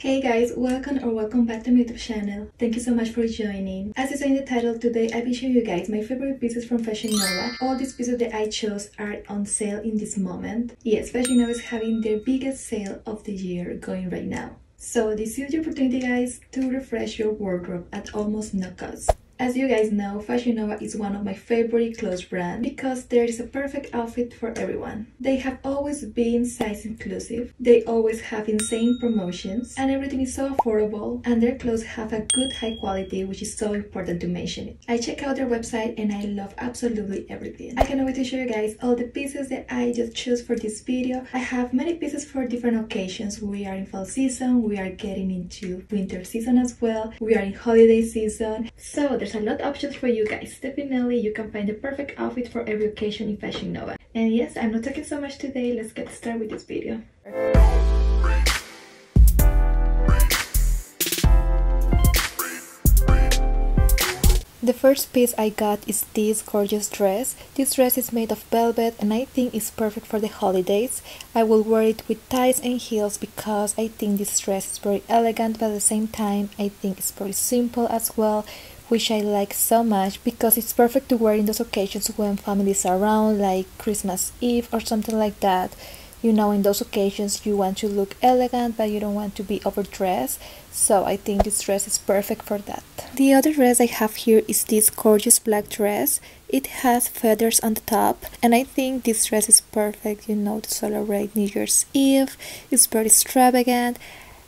Hey guys, welcome or welcome back to my YouTube channel. Thank you so much for joining. As you saw in the title, today I will show you guys my favorite pieces from Fashion Nova. All these pieces that I chose are on sale in this moment. Yes, Fashion Nova is having their biggest sale of the year going right now. So this is your opportunity guys to refresh your wardrobe at almost no cost. As you guys know, Fashion Nova is one of my favorite clothes brands because there is a perfect outfit for everyone. They have always been size inclusive, they always have insane promotions, and everything is so affordable, and their clothes have a good high quality which is so important to mention it. I check out their website and I love absolutely everything. I cannot wait to show you guys all the pieces that I just chose for this video. I have many pieces for different occasions. We are in fall season, we are getting into winter season as well, we are in holiday season, so there's a lot of options for you guys. Definitely you can find the perfect outfit for every occasion in Fashion Nova. And yes, I'm not talking so much today, let's get started with this video. The first piece I got is this gorgeous dress. This dress is made of velvet and I think it's perfect for the holidays. I will wear it with ties and heels because I think this dress is very elegant but at the same time I think it's very simple as well which I like so much because it's perfect to wear in those occasions when families are around like Christmas Eve or something like that. You know, in those occasions you want to look elegant but you don't want to be overdressed, so I think this dress is perfect for that. The other dress I have here is this gorgeous black dress. It has feathers on the top and I think this dress is perfect, you know, to celebrate New Year's Eve. It's very extravagant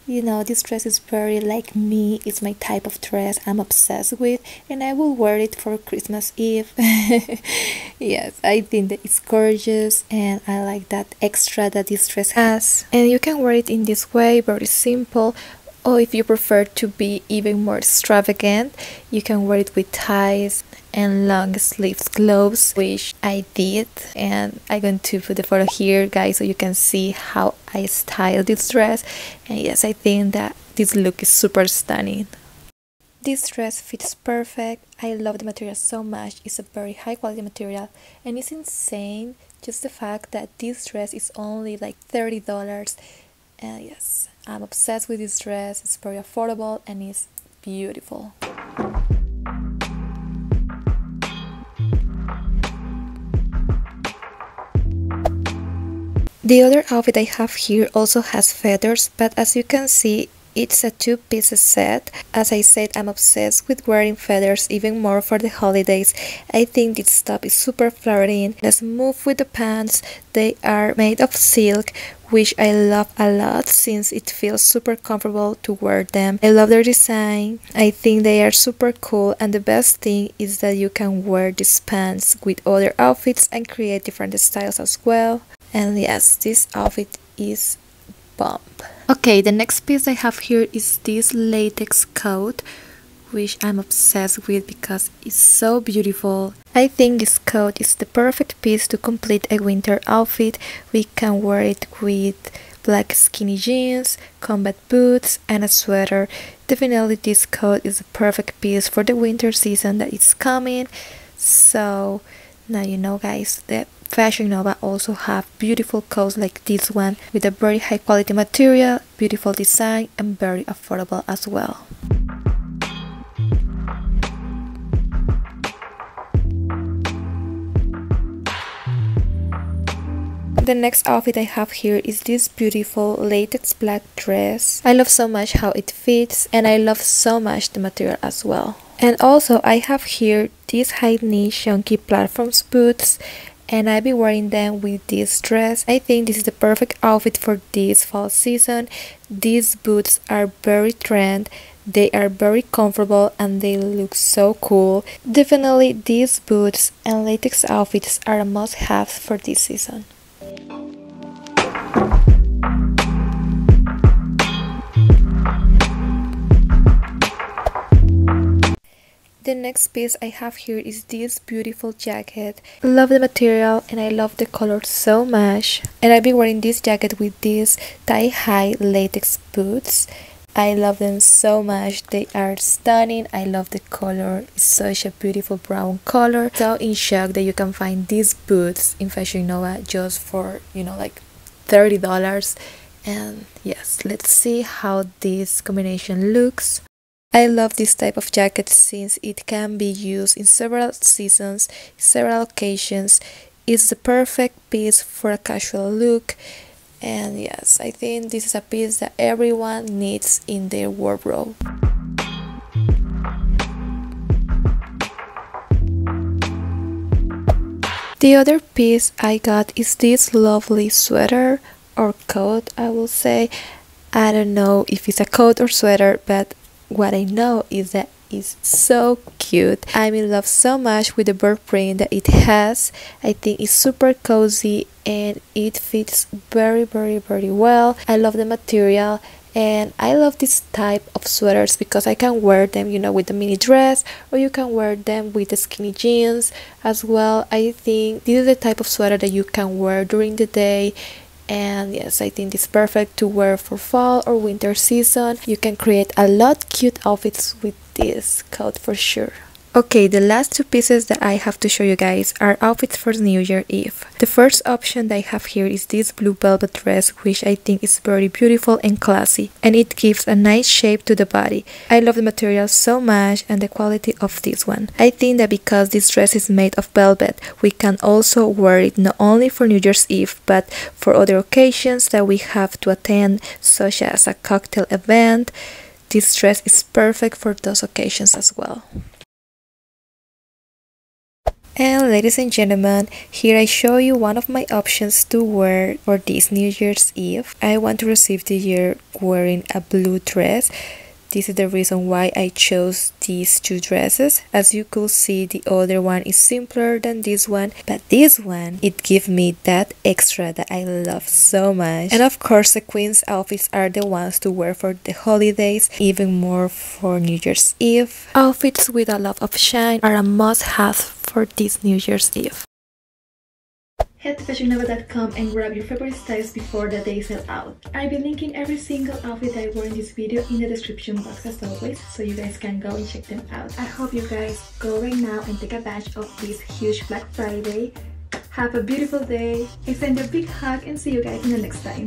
you know this dress is very like me. It's my type of dress i'm obsessed with and i will wear it for christmas eve. Yes i think that it's gorgeous and i like that extra that this dress has. And you can wear it in this way very simple or if you prefer to be even more extravagant you can wear it with ties and long sleeves gloves which I did. And I'm going to put the photo here guys so you can see how I styled this dress. And yes I think that this look is super stunning. This dress fits perfect. I love the material so much. It's a very high quality material. And it's insane just the fact that this dress is only like $30 and yes I'm obsessed with this dress. It's very affordable and it's beautiful The other outfit I have here also has feathers, but as you can see, it's a two pieces set. As I said, I'm obsessed with wearing feathers even more for the holidays. I think this top is super flattering. Let's move with the pants. They are made of silk, which I love a lot since it feels super comfortable to wear them. I love their design. I think they are super cool and the best thing is that you can wear these pants with other outfits and create different styles as well and yes this outfit is bomb. Okay the next piece i have here is this latex coat which i'm obsessed with because it's so beautiful. I think this coat is the perfect piece to complete a winter outfit. We can wear it with black skinny jeans combat boots and a sweater. Definitely this coat is the perfect piece for the winter season that is coming. So now you know guys that Fashion Nova also have beautiful coats like this one with a very high quality material, beautiful design and very affordable as well. The next outfit I have here is this beautiful latex black dress. I love so much how it fits and I love so much the material as well. And also I have here these high knee chunky platforms boots and I'll be wearing them with this dress. I think this is the perfect outfit for this fall season. These boots are very trend, they are very comfortable and they look so cool. Definitely these boots and latex outfits are a must have for this season. The next piece I have here is this beautiful jacket. Love the material and I love the color so much. And I've been wearing this jacket with these thigh-high latex boots. I love them so much. They are stunning. I love the color. It's such a beautiful brown color. So in shock that you can find these boots in Fashion Nova just for, you know, like $30 and yes let's see how this combination looks I love this type of jacket since it can be used in several seasons, several occasions. It's the perfect piece for a casual look and yes, I think this is a piece that everyone needs in their wardrobe. The other piece I got is this lovely sweater or coat I will say. I don't know if it's a coat or sweater but what I know is that it's so cute. I'm in love so much with the bird print that it has. I think it's super cozy and it fits very very very well. I love the material and I love this type of sweaters because I can wear them you know with the mini dress or you can wear them with the skinny jeans as well I think this is the type of sweater that you can wear during the day and yes I think it's perfect to wear for fall or winter season. You can create a lot cute outfits with this coat for sure Okay, the last two pieces that I have to show you guys are outfits for New Year Eve. The first option that I have here is this blue velvet dress which I think is very beautiful and classy and it gives a nice shape to the body. I love the material so much and the quality of this one. I think that because this dress is made of velvet, we can also wear it not only for New Year's Eve but for other occasions that we have to attend such as a cocktail event. This dress is perfect for those occasions as well. And ladies and gentlemen, here I show you one of my options to wear for this New Year's Eve. I want to receive the year wearing a blue dress this is the reason why I chose these two dresses. As you could see, the other one is simpler than this one, but this one, it gives me that extra that I love so much. And of course, the queen's outfits are the ones to wear for the holidays, even more for New Year's Eve. Outfits with a lot of shine are a must-have for this New Year's Eve. Head to fashionnova.com and grab your favorite styles before the day sell out. I'll be linking every single outfit I wore in this video in the description box as always, so you guys can go and check them out. I hope you guys go right now and take advantage of this huge Black Friday. Have a beautiful day, I send you a big hug and see you guys in the next time.